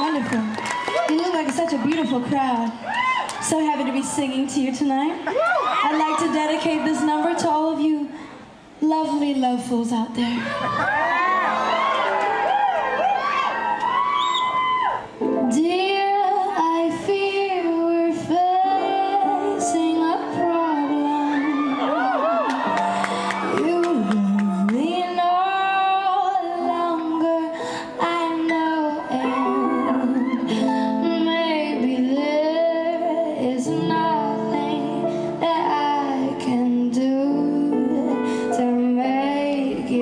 Wonderful. You look like such a beautiful crowd. So happy to be singing to you tonight. I'd like to dedicate this number to all of you lovely love fools out there.